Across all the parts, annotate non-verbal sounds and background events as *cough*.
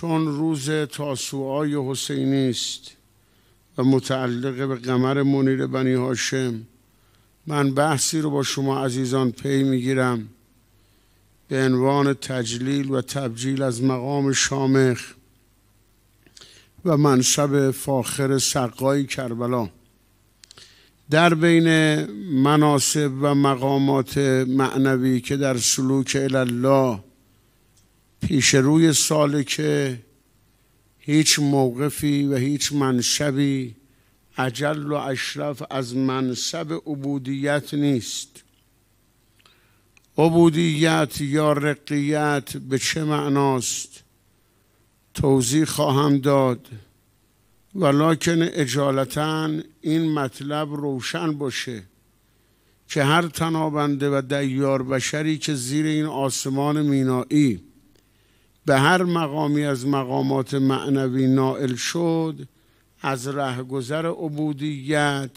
چون روز تاسوعای حسینی است و متعلق به قمر منیر بنی هاشم من بحثی رو با شما عزیزان پی می‌گیرم به عنوان تجلیل و تبجیل از مقام شامخ و منصب فاخر سقای کربلا. در بین مناسب و مقامات معنوی که در سلوک الله پیش روی که هیچ موقفی و هیچ منشبی عجل و اشرف از منصب عبودیت نیست. عبودیت یا رقیت به چه معناست؟ توضیح خواهم داد. ولیکن اجالتا این مطلب روشن باشه که هر تنابنده و دیار بشری که زیر این آسمان مینایی به هر مقامی از مقامات معنوی نائل شد از رهگذر عبودیت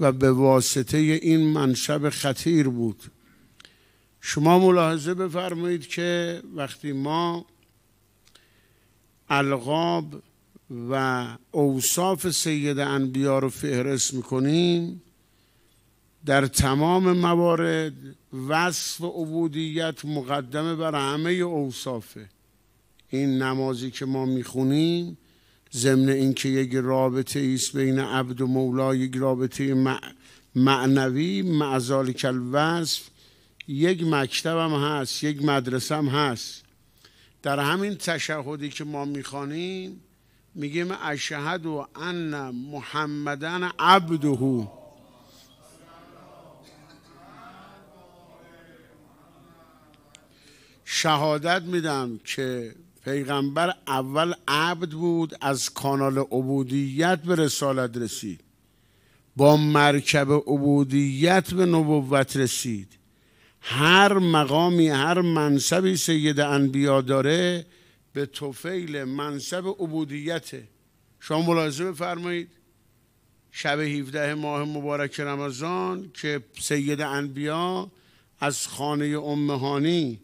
و به واسطه این منشب خطیر بود. شما ملاحظه بفرمایید که وقتی ما القاب و اوصاف سید انبیا رو فهرست می‌کنیم در تمام موارد وصف عبودیت مقدمه بر همه اوصافه. این نمازی که ما می‌خونیم ضمن اینکه یک رابطه است بین عبد و مولا یک رابطه معنوی معزال کل وصف یک مکتب هم هست یک مدرسه هم هست. در همین تشهدی که ما می‌خوانیم میگیم اشهد و ان محمدن عبده. شهادت میدم که پیغمبر اول عبد بود از کانال عبودیت به رسالت رسید. با مرکب عبودیت به نبوت رسید. هر مقامی هر منصبی سید انبیا داره به توفیل منصب عبودیته. شما ملاحظه بفرمایید. شب 17 ماه مبارک رمضان که سید انبیا از خانه امهانی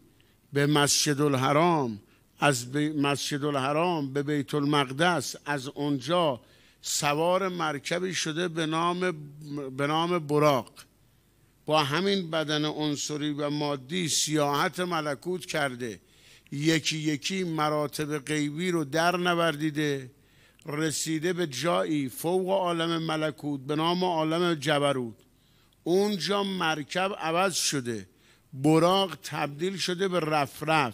به مسجد الحرام از مسجد الحرام به بیت المقدس از اونجا سوار مرکبی شده به نام به نام براق. با همین بدن عنصری و مادی سیاحت ملکوت کرده. یکی یکی مراتب غیبی رو در نوردیده رسیده به جایی فوق عالم ملکوت به نام عالم جبروت. اونجا مرکب عوض شده براق تبدیل شده به رفرف.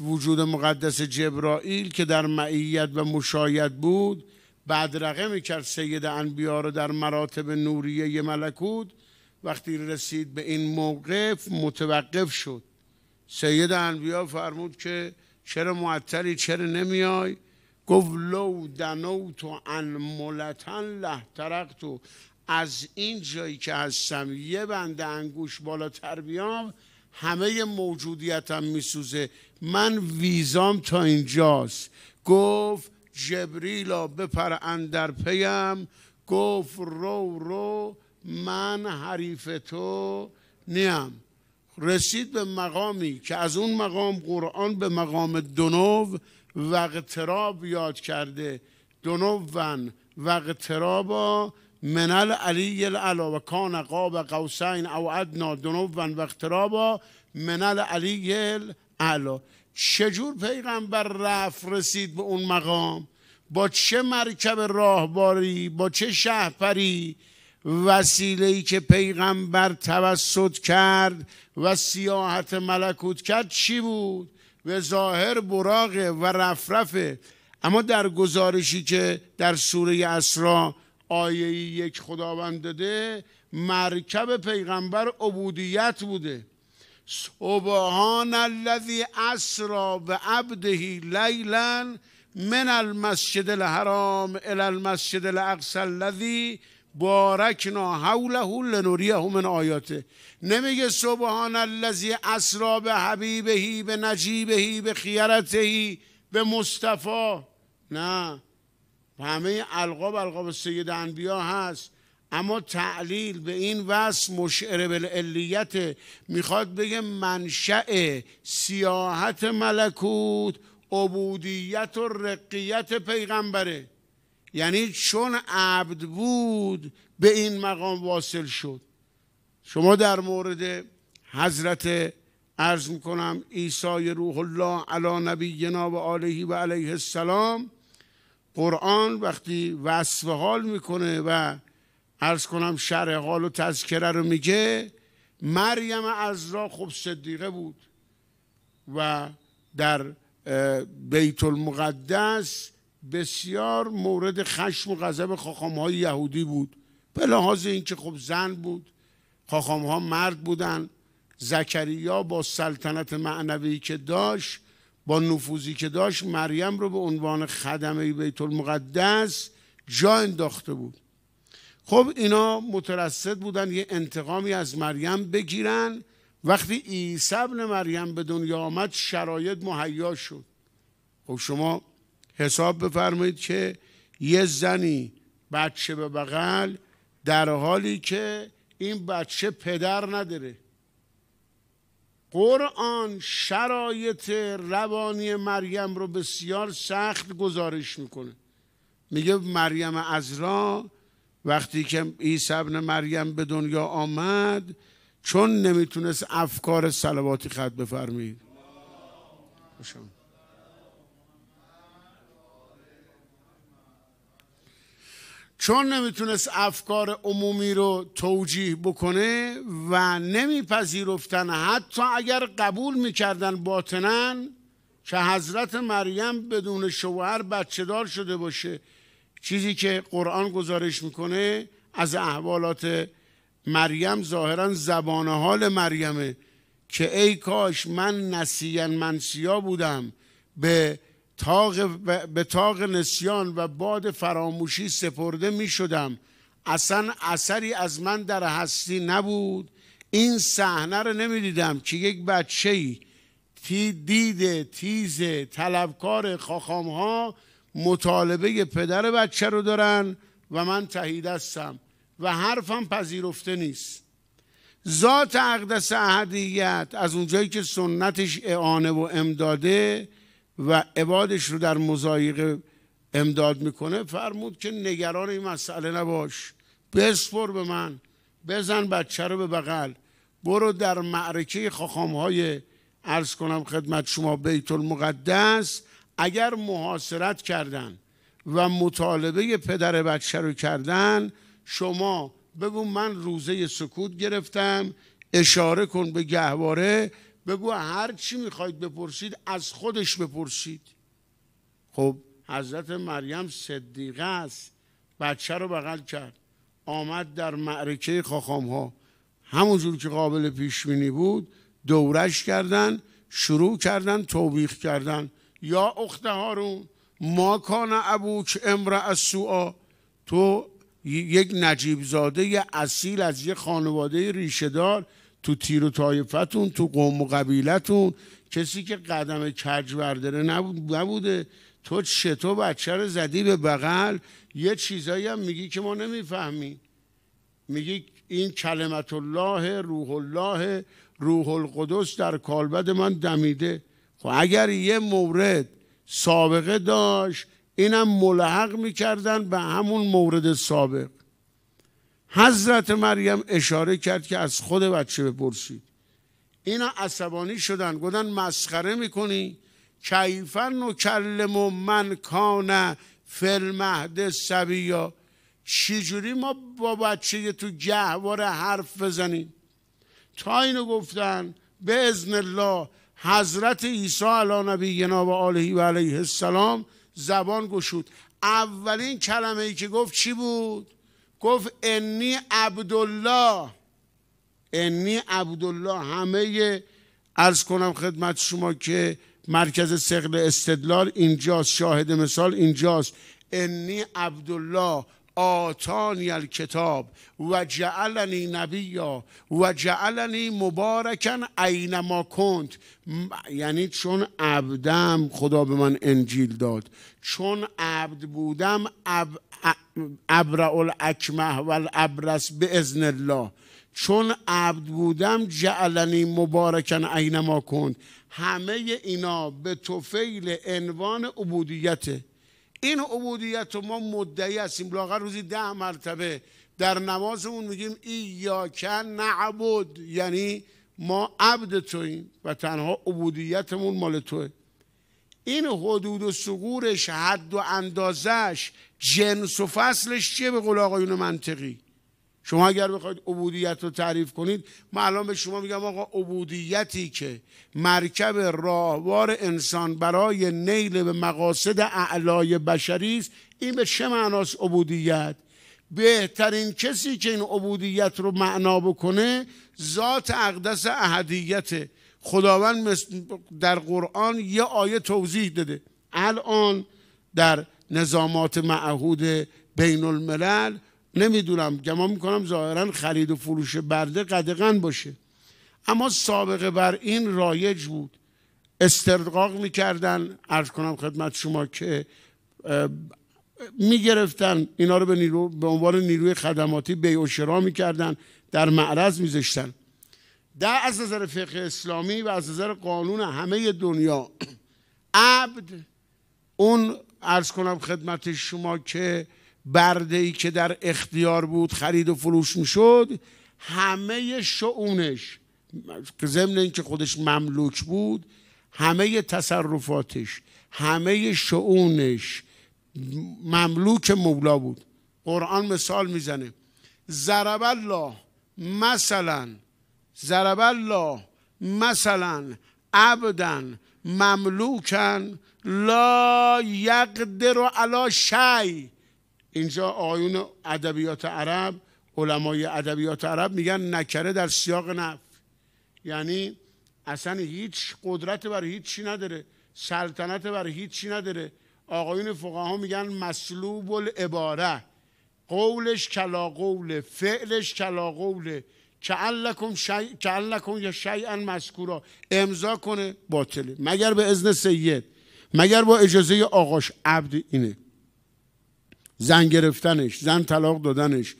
وجود مقدس جبرائیل که در معیت و مشاید بود بدرقه می‌کرد سید انبیا رو در مراتب نوریه ملکوت. وقتی رسید به این موقف متوقف شد. سید انبیا فرمود که چرا معطلی چرا نمیای؟ گفت لو دنوت و انملتن له ترقتو از این جایی که هستم یه بنده انگوش بالاتر بیام همه موجودیتم میسوزه. من ویزام تا اینجاست. گفت جبریلا بپر اندر پیم. گفت رو رو من حریف تو نیم. رسید به مقامی که از اون مقام قرآن به مقام دنو و یاد کرده. دنوون و اقترابا من العلی العلا و کان قاب قوسین او ادنا. دنوون و اقترابا من العلی العلا چجور پیغمبر رفت رسید به اون مقام؟ با چه مرکب راهباری؟ با چه شهپری وسیله ای که پیغمبر توسط کرد و سیاحت ملکوت کرد چی بود؟ به ظاهر براغه و رفرفه اما در گزارشی که در سوره اسرا آیه یک خداوند داده مرکب پیغمبر عبودیت بوده. سبحان الذي اسرا بعبده لیلا من المسجد الحرام الى المسجد الاقصى الذي بارکنا حوله لنوریه من آیاته. نمیگه سبحان الذی اسرا به حبیبهی به به خیرتهی به مصطفی نه. همه القاب القاب سید انبیا هست. اما تعلیل به این وصف مشعر بالعلیت می‌خواد بگه منشأ سیاحت ملکوت عبودیت و رقیت پیغمبره. یعنی چون عبد بود به این مقام واصل شد. شما در مورد حضرت ارز می‌کنم عیسی روح الله علی نبینا و آله و علیه السلام قرآن وقتی وصف حال می‌کنه و ارز کنم شرح حال و تذکره رو میگه. مریم از را خب صدیقه بود و در بیت المقدس بسیار مورد خشم و غضب خاخام های یهودی بود. به لحاظ اینکه خب زن بود خاخام ها مرد بودن. زکریا با سلطنت معنوی که داشت با نفوذی که داشت مریم رو به عنوان خدمه بیت المقدس جا انداخته بود. خب اینا مترصد بودن یه انتقامی از مریم بگیرن. وقتی عیسی ابن مریم به دنیا آمد شرایط مهیا شد. خب شما حساب بفرمایید که یه زنی بچه به بغل در حالی که این بچه پدر نداره. قرآن شرایط روانی مریم رو بسیار سخت گزارش می‌کنه. میگه مریم ازرا وقتی که عیسی ابن مریم به دنیا آمد چون نمی‌تونست افکار سلواتی خط بفرمید. چون نمی‌تونست افکار عمومی رو توجیه بکنه و نمیپذیرفتن حتی اگر قبول می‌کردن باطنا که حضرت مریم بدون شوهر بچه دار شده باشه. چیزی که قرآن گزارش می‌کنه از احوالات مریم ظاهرا زبان حال مریمه که ای کاش من نسیان منسیا بودم به تاق به تاق نسیان و باد فراموشی سپرده می شدم اصلا اثری از من در هستی نبود. این صحنه رو نمی‌دیدم که یک بچه ای دیده تیز طلبکار خاخام ها مطالبه پدر بچه رو دارن و من تهید هستم و حرفم پذیرفته نیست. ذات اقدس احدیت از اونجایی که سنتش اعانه و امداده و عبادش رو در مزایق امداد می‌کنه فرمود که نگران این مسئله نباش. بسپر به من بزن بچه رو به بغل. برو در معرکه خاخام های ارز کنم خدمت شما بیت المقدس. اگر محاصرت کردن و مطالبه پدر بچه رو کردن شما بگو من روزه سکوت گرفتم اشاره کن به گهواره بگو هر چی می‌خواید بپرسید از خودش بپرسید. خب حضرت مریم صدیقه است بچه رو بغل کرد آمد در معرکه خاخام ها همونجور که قابل پیش بود دورش کردن شروع کردن توبیخ کردن. یا اخت هارون ما کان ابوک امرا سوءا تو یک نجیب زاده اصیل از یه خانواده ریشهدار تو تیر و طایفتون تو قوم و قبیلتون. کسی که قدم کج برداره نبوده. تو چطور بچه رو زدی به بغل. یه چیزایی هم میگی که ما نمی‌فهمیم. میگی این کلمت الله روح الله روح القدس در کالبد من دمیده. خب اگر یه مورد سابقه داشت اینم ملحق می‌کردن به همون مورد سابق. حضرت مریم اشاره کرد که از خود بچه بپرسید. اینا عصبانی شدن گفتن مسخره می‌کنی؟ کیفا نکلم من کان فل مهد سبیا. چجوری ما با بچه تو گهواره حرف بزنیم؟ تا اینو گفتن به ازن الله حضرت عیسی علی نبینا و آله و علیه السلام زبان گشود. اولین کلمه ای که گفت چی بود؟ گفت انی عبدالله. انی عبدالله. همه ارز کنم خدمت شما که مرکز سقل استدلال اینجاست شاهد مثال اینجاست. انی عبدالله. آتانی الکتاب و جعلنی نبیا و جعلنی مبارکن اینما کنت. یعنی چون عبدم خدا به من انجیل داد. چون عبد بودم اب ابرع الاکمه و الابرس به ازن الله. چون عبد بودم جعلنی مبارکن اینما کند همه اینا به توفیل عنوان عبودیته. این عبودیت رو ما مدعی هستیم. لاغر روزی ده مرتبه در نمازمون میگیم ایاکن نعبد یعنی ما عبد تویم و تنها عبودیتمون مال توه. این حدود و سقورش حد و اندازش جنس و فصلش چیه به قول آقایون منطقی؟ شما اگر بخواید عبودیت رو تعریف کنید من الان به شما میگم آقا عبودیتی که مرکب راهوار انسان برای نیل به مقاصد اعلای بشری است این به چه معناست عبودیت؟ بهترین کسی که این عبودیت رو معنا بکنه ذات اقدس احدیت خداوند در قرآن یه آیه توضیح داده. الان در نظامات معهود بین الملل نمی‌دونم گمان می‌کنم ظاهرا خرید و فروش برده قدغن باشه. اما سابقه بر این رایج بود. استرقاق می‌کردن. ارز کنم خدمت شما که می‌گرفتن. اینا رو به, نیرو، به عنوان نیروی خدماتی بیع و شرا می‌کردن. در معرض میذاشتن در از نظر فقه اسلامی و از نظر قانون همه دنیا *clears throat* عبد اون ارز کنم خدمت شما که برده ای که در اختیار بود خرید و فروش می‌شد همه شعونش که ضمن اینکه خودش مملوک بود همه تصرفاتش همه شعونش مملوک مولا بود. قرآن مثال می‌زنه. ضرب الله مثلا ضرب الله مثلا عبدا مملوکن لا یقدر علی شی. اینجا آیون ادبیات عرب علمای ادبیات عرب میگن نکره در سیاق نف یعنی اصلا هیچ قدرت بر هیچ چی نداره سلطنت بر هیچ چی نداره. آقایون فقها میگن مسلوب العباره قولش کلا قوله فعلش کلا قوله. کعلکم شی... یا شیئا مذکورا. امضا کنه باطله مگر به اذن سید مگر با اجازه آقاش عبد اینه. زن گرفتنش زن طلاق دادنش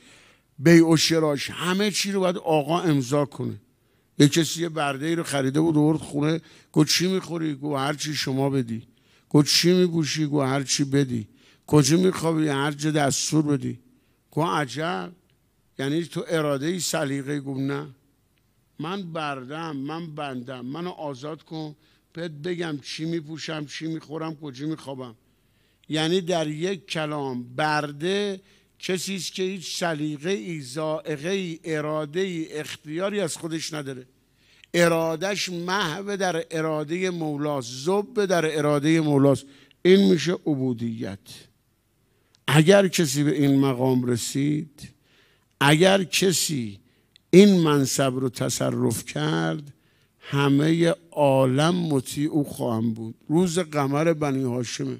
بیع و شراش همه چی رو باید آقا امضا کنه. یه کسی یه برده ای رو خریده بود ورد خونه گفت چی می‌خوری؟ گو هر چی شما بدی. گفت چی میگوشی؟ گو هر چی بدی. کجا میخوابی؟ هر جا دستور بدی. گو عجب. یعنی تو اراده ای سلیقه؟ گو نه. من بردم من بندم. منو آزاد کن. بهت بگم چی میپوشم چی می‌خورم کجا میخوابم. یعنی در یک کلام برده کسی است که هیچ سلیقه ای زائقه ای اراده ای اختیاری از خودش نداره. ارادش محو در اراده مولاست زب در اراده مولاست. این میشه عبودیت. اگر کسی به این مقام رسید اگر کسی این منصب رو تصرف کرد همه عالم مطیع او خواهم بود. روز قمر بنی هاشمه.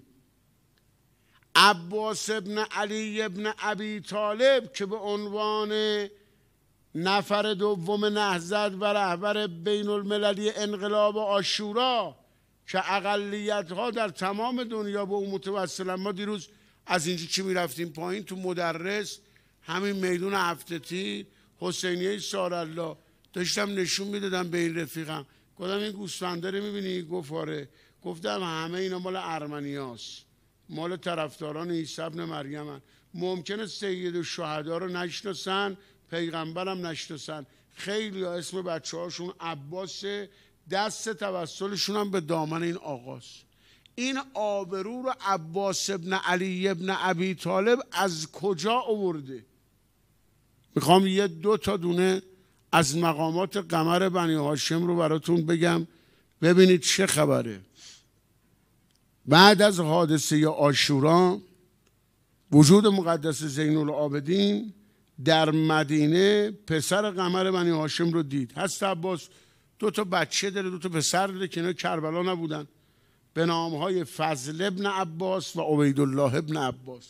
عباس ابن علی ابن ابی طالب که به عنوان نفر دوم نهزت و رهبر بین المللی انقلاب آشورا که اقلیت ها در تمام دنیا به اون متوسلن. ما دیروز از اینجا چی می‌رفتیم پایین؟ تو مدرس همین میدون هفتتی حسینیه سارالله. داشتم نشون می‌دادم به این رفیقم. گفتم این گوسفنده رو می‌بینی؟ گفاره گفتم همه اینا مال ارمنیاست. مال طرفداران عیسی ابن مریم ممکنه سید و شهدا رو نشناسن پیغمبرم نشناسن. خیلی اسم بچه هاشون عباس دست توسلشون هم به دامن این آقاست. این آبرو رو عباس ابن علی ابن ابی طالب از کجا آورده؟ می‌خوام یه دو تا دونه از مقامات قمر بنی هاشم رو براتون بگم. ببینید چه خبره. بعد از حادثه آشورا وجود مقدس زین العابدین در مدینه پسر قمر بنی هاشم رو دید. هست عباس دو تا بچه داره دو تا پسر داره که اینا کربلا نبودن. به نام های فضل ابن عباس و عبیدالله ابن عباس.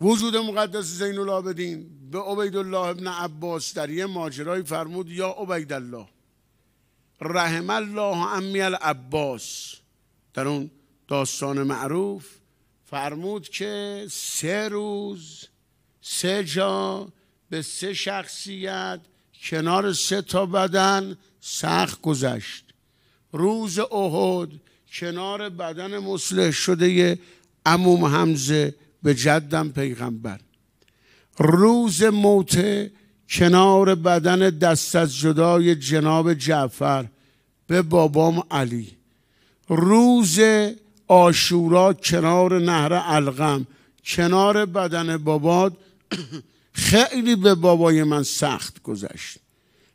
وجود مقدس زین العابدین به عبیدالله ابن عباس در یه ماجرای فرمود یا عبیدالله رحم الله امی العباس. در اون داستان معروف فرمود که سه روز سه جا به سه شخصیت کنار سه تا بدن سخت گذشت. روز احد کنار بدن مسلح شده اموم حمزه به جدم پیغمبر. روز موته کنار بدن دست از جدای جناب جعفر به بابام علی. روز آشورا کنار نهر الغم کنار بدن باباد *coughs* خیلی به بابای من سخت گذشت.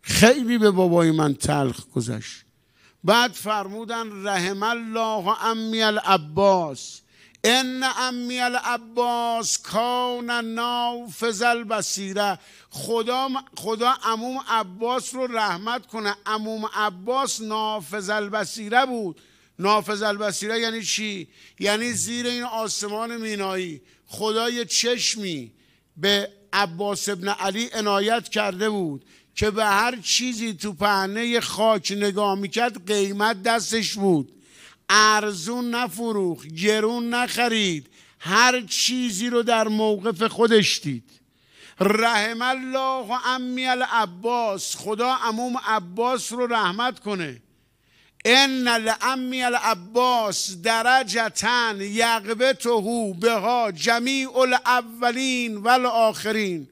خیلی به بابای من تلخ گذشت. بعد فرمودن رحم الله امی العباس. ان امی العباس کان نافذ البصیره. خدا خدا عموم عباس رو رحمت کنه. عموم عباس نافذ البصیره بود. نافذ البصیره یعنی چی؟ یعنی زیر این آسمان مینایی. خدای چشمی به عباس ابن علی عنایت کرده بود که به هر چیزی تو پهنه خاک نگاه می‌کرد قیمت دستش بود. ارزون نفروخ گرون نخرید. هر چیزی رو در موقف خودش دید. رحم الله امی العباس. خدا عموم عباس رو رحمت کنه. ان لامی العباس درجتن یقبته بها جمیع الاولین والآخرین.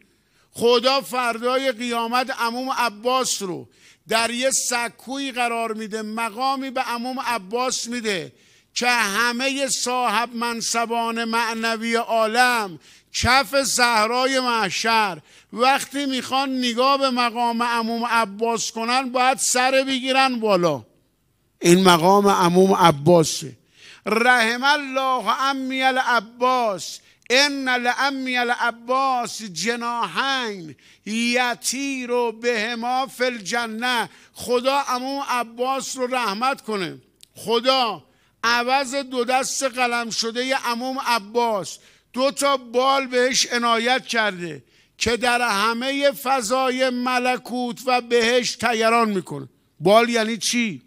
خدا فردای قیامت عموم عباس رو در یه سکوی قرار میده مقامی به عموم عباس میده که همه صاحب منصبان معنوی عالم کف صحرای محشر وقتی می‌خوان نگاه به مقام عموم عباس کنن باید سر بگیرن بالا. این مقام عموم عباسه. رحم الله امی العباس ان لامی العباس جناحین یطیر بهما فی الجنه. خدا عموم عباس رو رحمت کنه. خدا عوض دو دست قلم شده عموم عباس. دو تا بال بهش عنایت کرده که در همه فضای ملکوت و بهش تیران می‌کنه. بال یعنی چی؟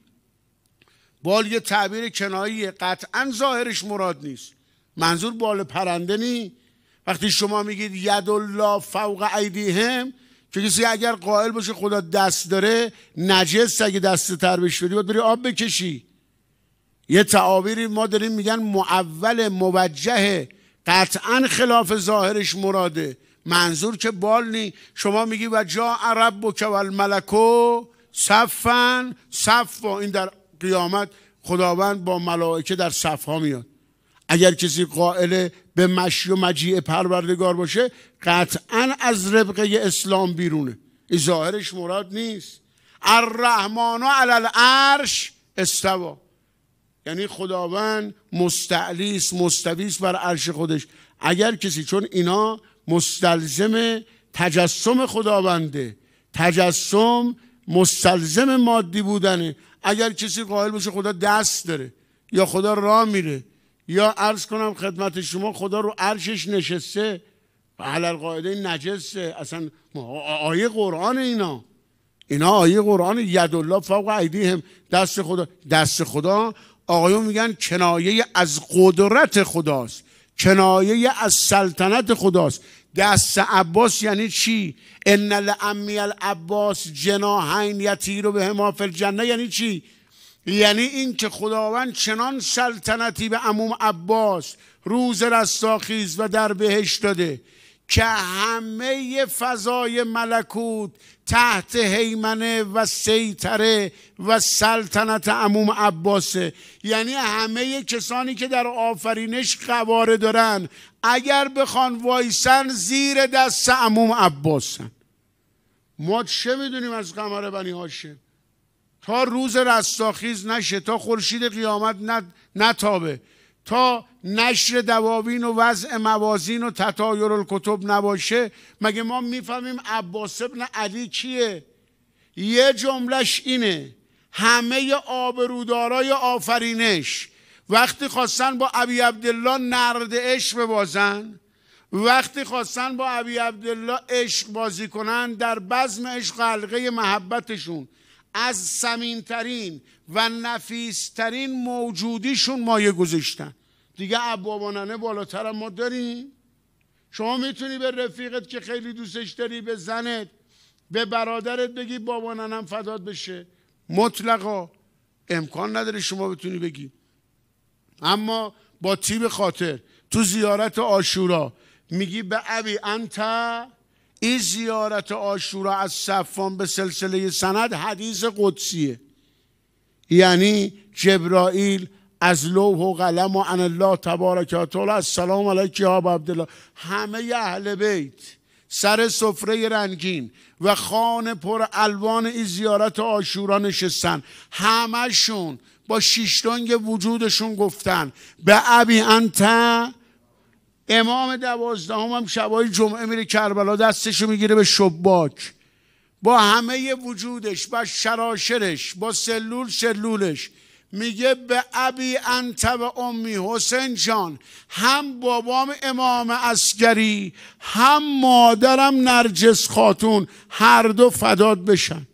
بال یه تعبیر کناییه. قطعا ظاهرش مراد نیست. منظور بال پرنده نی. وقتی شما میگید ید الله فوق ایدیهم که کسی اگر قائل باشه خدا دست داره نجس اگه دست تر بشوری باید بری آب بکشی. یه تعابیری ما داریم میگن معول موجه. قطعا خلاف ظاهرش مراده. منظور که بال نی. شما میگی و جا عرب و الملکو صفن صف این در قیامت خداوند با ملائکه در صف ها میاد. اگر کسی قائل به مشی و مجیع پروردگار باشه قطعا از ربقه اسلام بیرونه. این ظاهرش مراد نیست. الرحمن علی العرش استوا یعنی خداوند مستعلیس مستویس بر عرش خودش. اگر کسی چون اینا مستلزم تجسم خداونده تجسم مستلزم مادی بودنه اگر کسی قائل باشه خدا دست داره یا خدا راه میره یا عرض کنم خدمت شما خدا رو عرشش نشسته حلال قاعده نجسه اصلا آیه قرآن اینا. اینا آیه قرآن ید الله فوق هم دست خدا دست خدا آقایون میگن کنایه از قدرت خداست. کنایه از سلطنت خداست. دست عباس یعنی چی؟ ان لامی العباس جناحین یطیر به هما فی یعنی چی؟ یعنی این که خداوند چنان سلطنتی به عموم عباس روز رستاخیز و در بهش داده. که همه فضای ملکوت تحت حیمنه و سیطره و سلطنت عموم عباسه. یعنی همه کسانی که در آفرینش قواره دارن اگر بخوان وایسن زیر دست عموم عباسن. ما چه می‌دونیم از قمر بنی هاشم؟ تا روز رستاخیز نشه تا خورشید قیامت نتابه. تا نشر دواوین و وضع موازین و تطایر الکتب نباشه مگه ما می‌فهمیم عباس ابن علی کیه؟ یه جملش اینه همه آبرودارای آفرینش وقتی خواستن با ابی عبدالله نرد عشق ببازن وقتی خواستن با ابی عبدالله عشق بازی کنن در بزم عشق حلقه محبتشون. از سمینترین و نفیسترین موجودیشون مایه گذاشتن. دیگه ابوابانانه بالاتر ما داریم. شما می‌تونی به رفیقت که خیلی دوستش داری به زنت به برادرت بگی بابا ننم فداد بشه. مطلقا امکان نداره شما بتونی بگی. اما با تیب خاطر تو زیارت آشورا میگی به ابی انت این زیارت آشورا از صفان به سلسله سند حدیث قدسیه. یعنی جبرائیل از لوح و قلم و ان الله تبارک و تعالی السلام علیک یا عبدالله. همه اهل بیت سر سفره رنگین و خانه پر الوان ای زیارت آشورا نشستن. همشون با شیشتانگ وجودشون گفتن. به ابی انت امام دوازدهم هم شبای جمعه میره کربلا دستشو می‌گیره به شباک. با همه وجودش با شراشرش با سلول سلولش میگه به ابی انت و امی حسین جان هم بابام امام اسگری هم مادرم نرجس خاتون هر دو فداد بشن.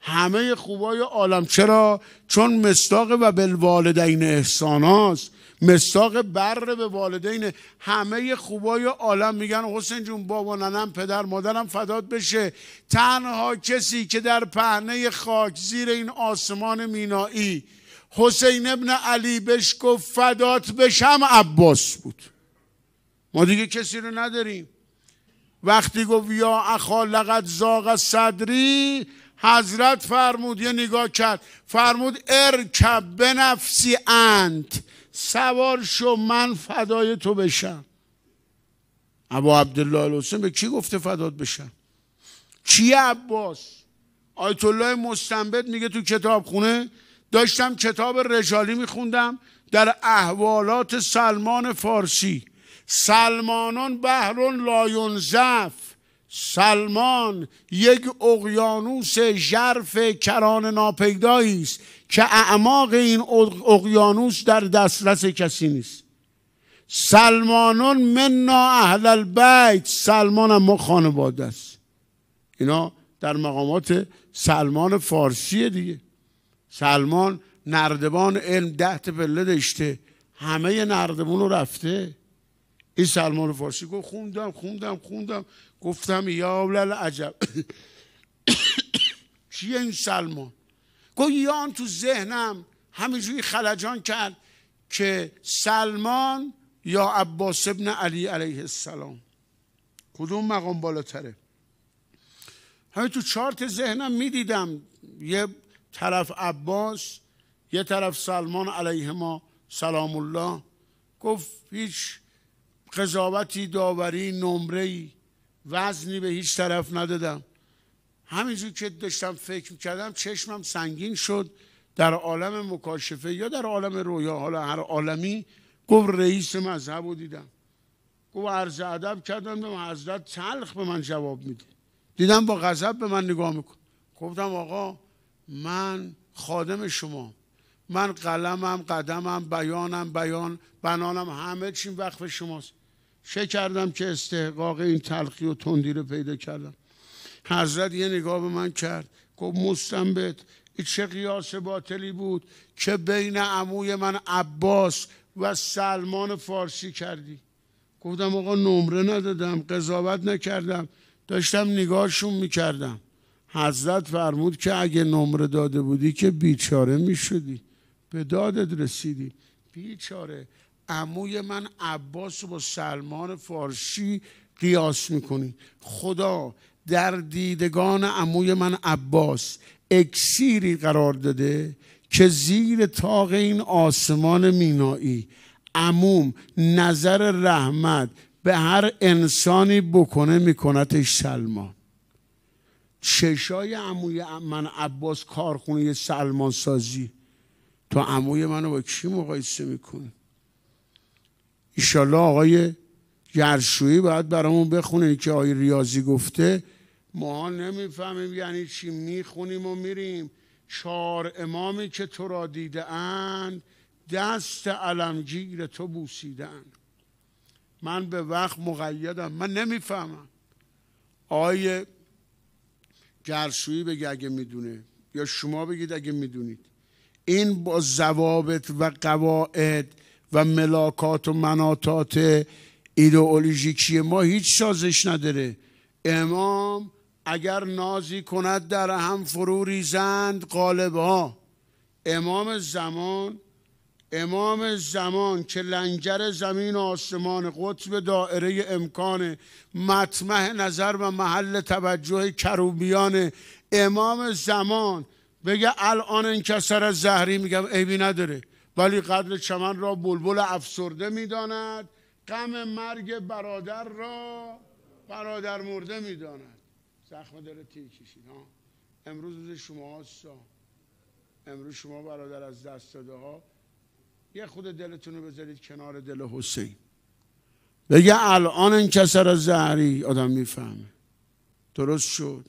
همه خوبای عالم. چرا؟ چون مستاق و بالوالدین احسان هاست. مستاق بر به والدین همه خوبای عالم میگن حسین جون بابا ننم پدر مادرم فداد بشه. تنها کسی که در پهنه خاک زیر این آسمان مینایی حسین ابن علی بهش گفت فدات بشم عباس بود. ما دیگه کسی رو نداریم. وقتی گفت یا اخا لقد زاغ صدری حضرت فرمود یه نگاه کرد فرمود ارکب بنفسی انت. سوار شو من فدای تو بشم. ابا عبدالله الحسین به کی گفته فدات بشم؟ کی عباس؟ آیت الله مستنبت میگه تو کتابخونه داشتم کتاب رجالی میخوندم در احوالات سلمان فارسی. سلمان بحر لا ینزف سلمان یک اقیانوس ژرف کران ناپیدایی است. که اعماق این اقیانوس در دسترس کسی نیست. سلمانان منا اهل البیت. سلمان ما خانواده است. اینا در مقامات سلمان فارسی دیگه. سلمان نردبان علم ده پله داشته. همه نردبون رو رفته. این سلمان فارسی گفت خوندم خوندم خوندم. گفتم یا عجب *coughs* چیه این سلمان؟ گفت یان تو ذهنم همینجوری خلجان کرد که سلمان یا عباس ابن علی علیه السلام. کدوم مقام بالاتره؟ همین تو چارت ذهنم می‌دیدم. یه طرف عباس یه طرف سلمان علیه ما سلام الله. گفت هیچ قضاوتی داوری نمره وزنی به هیچ طرف ندادم. همینجور که داشتم فکر می‌کردم چشمم سنگین شد در عالم مکاشفه یا در عالم رویا. حالا هر عالمی گفت رئیس مذهب رو دیدم. گفت عرض ادب کردم به حضرت تلخ به من جواب میده. دیدم با غضب به من نگاه میکن گفتم آقا من خادم شما. من قلمم قدمم بیانم بیان بنانم همه چیم وقف شماست. چه کردم که استحقاق این تلخی و تندی رو پیدا کردم؟ حضرت یه نگاه به من کرد گفت مستنبت این چه قیاس باطلی بود که بین عموی من عباس و سلمان فارسی کردی؟ گفتم آقا نمره ندادم قضاوت نکردم داشتم نگاهشون می‌کردم. حضرت فرمود که اگه نمره داده بودی که بیچاره می‌شدی به دادت رسیدی. بیچاره عموی من عباس با سلمان فارسی قیاس می‌کنی. خدا در دیدگان عموی من عباس اکسیری قرار داده که زیر تاق این آسمان مینایی. عموم نظر رحمت به هر انسانی بکنه میکنتش سلمان چشای عموی من عباس کارخونه سلمان سازی تو عموی منو با کی مقایسه می‌کنه ایشالله آقای گرشویی باید برامون بخونه که آقای ریاضی گفته ما نمی‌فهمیم یعنی چی می‌خونیم و میریم. چهار امامی که تو را دیده اند دست علمگیر تو بوسیدن من به وقت مقیدم من نمی‌فهمم. آقای گرشویی بگه اگه می‌دونه یا شما بگید اگه می‌دونید. این با زوابط و قواعد و ملاکات و مناطات ایدئولوژیکی ما هیچ سازش نداره. امام اگر نازی کند در هم فرو ریزند قالب ها امام زمان امام زمان که لنگر زمین و آسمان قطب دائره امکان مطمح نظر و محل توجه کروبیان امام زمان بگه الان انکسر از زهری میگم عیبی نداره ولی قدر چمن را بلبل افسرده می‌داند غم مرگ برادر را برادر مرده می‌داند. زخم دل تیر کشید ها؟ امروز روز شما هستا امروز شما برادر از دست داده ها یه خود دلتون رو بذارید کنار دل حسین. بگه الان انکسر از زهری آدم می‌فهمه. درست شد.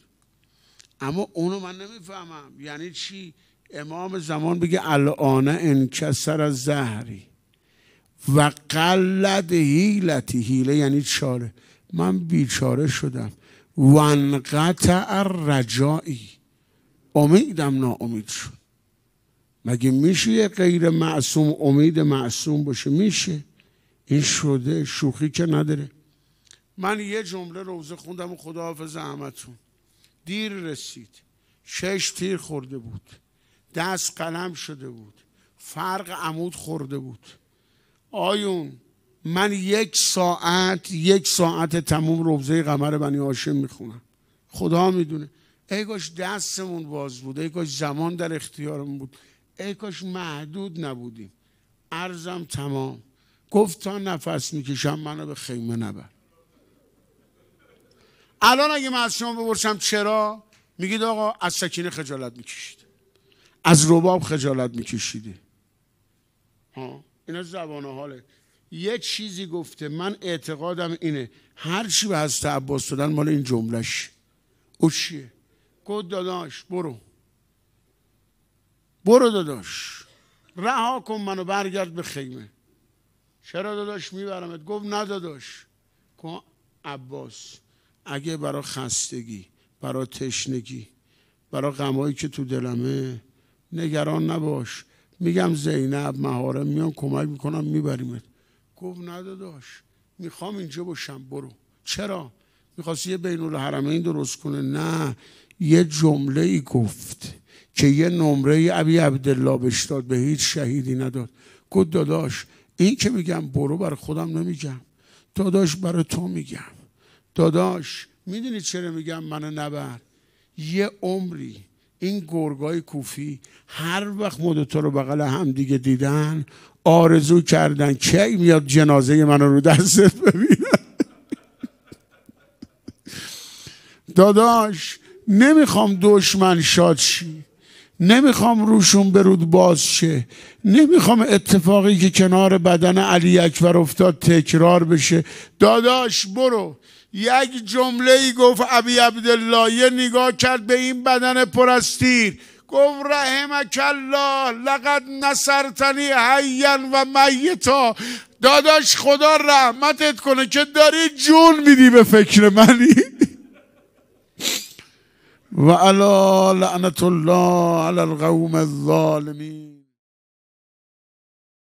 اما اونو من نمی‌فهمم. یعنی چی؟ امام زمان بگه الان انکسر از زهری. و قلد هیلتی هیله یعنی چاره. من بیچاره شدم. وانقطع رجایی امیدم ناامید شد. مگه میشه یه غیر معصوم امید معصوم باشه؟ میشه. این شده شوخی که نداره. من یه جمله روزه خوندم و خداحافظ احمدتون دیر رسید. شش تیر خورده بود. دست قلم شده بود. فرق عمود خورده بود. آیون من یک ساعت یک ساعت تموم روزه قمر بنی هاشم می‌خونم. خدا می‌دونه. ای کاش دستمون باز بود. ای کاش زمان در اختیارمون بود. ای کاش محدود نبودیم. ارزم تمام. گفت تا نفس می‌کشم منو به خیمه نبر. الان اگه من از شما بپرسم چرا میگید آقا از سکینه خجالت می‌کشید. از رباب خجالت میکشیده ها اینا زبان حاله. یه چیزی گفته. من اعتقادم اینه. هر چی به هست عباس دادن مال این جملش او چیه؟ گفت داداش برو. برو داداش. رها کن منو برگرد به خیمه. چرا داداش میبرمت؟ گفت نه داداش. کن عباس اگه برا خستگی برا تشنگی برا غمایی که تو دلمه نگران نباش. میگم زینب مهارم میان کمک می‌کنم میبریمت. گفت نه داداش می‌خوام اینجا باشم برو. چرا؟ می‌خواست یه بین الحرمین درست کنه؟ نه. یه جمله ای گفت که یه نمره ابی عبدالله بهش به هیچ شهیدی نداد. گفت داداش این که میگم برو برای خودم نمیگم. داداش برای تو میگم. داداش می‌دونی چرا میگم منو نبر؟ یه عمری این گرگای کوفی هر وقت مدتا رو بغل هم دیگه دیدن آرزو کردن. کی میاد جنازه منو رو دستت ببینن داداش نمی‌خوام دشمن شاد شی. نمی‌خوام روشون برود باز شه. نمی‌خوام اتفاقی که کنار بدن علی اکبر افتاد تکرار بشه. داداش برو. یک جمله ای گفت ابی عبدالله. یه نگاه کرد به این بدن پرستیر گفت رحمک الله لقد نصرتنی حیا و میتا. داداش خدا رحمتت کنه که داری جون میدی به فکر منی. *laughs* و علا لعنت الله علی القوم الظالمین.